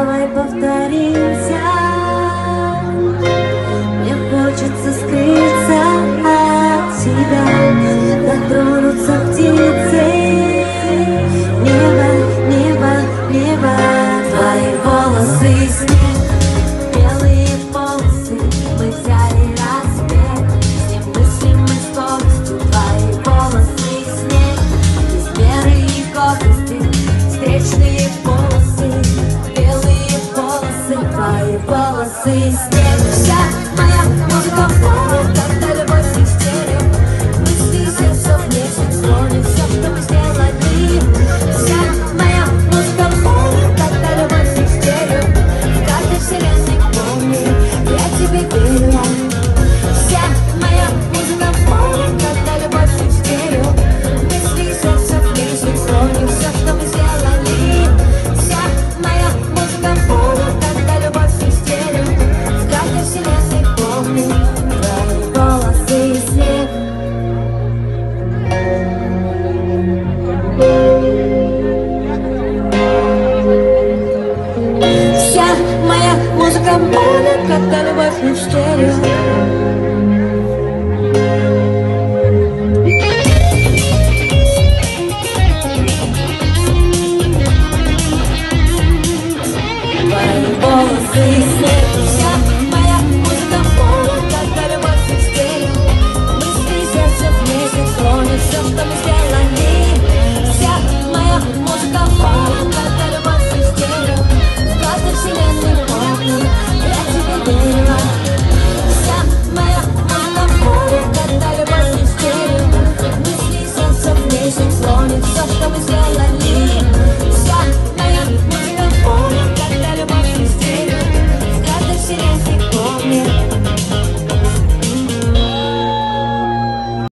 Давай повторимся волосы и снег кампана, когда любовь не стерю.